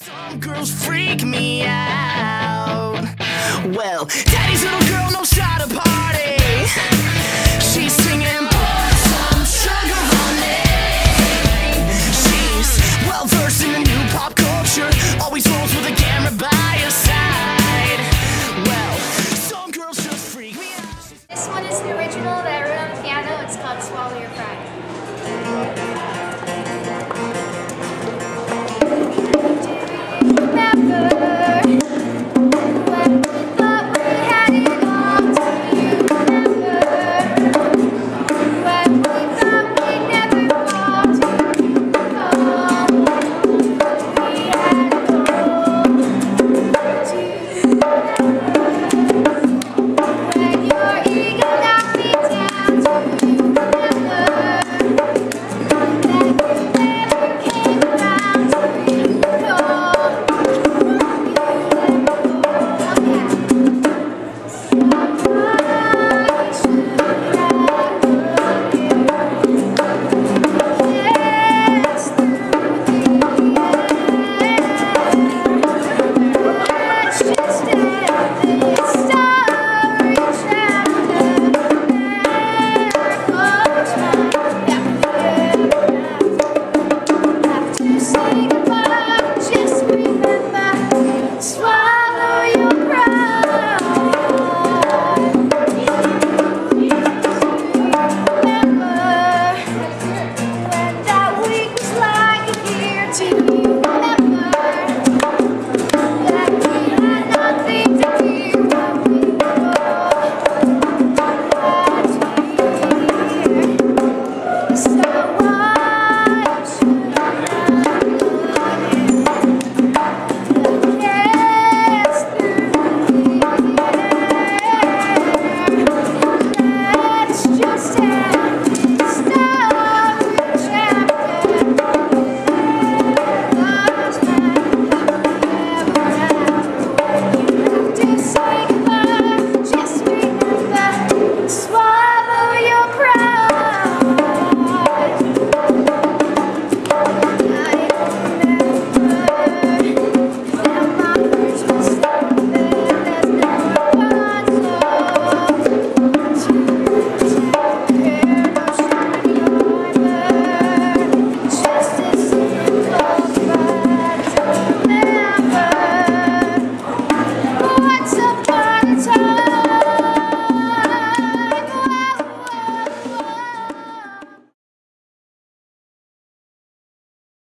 Some girls freak me out. Well, daddy's little girl knows how to party. She's singing. "Pour some sugar. She's well versed in the new pop culture. Always rolls with a camera by her side. Well, some girls just freak me out. This one is the original.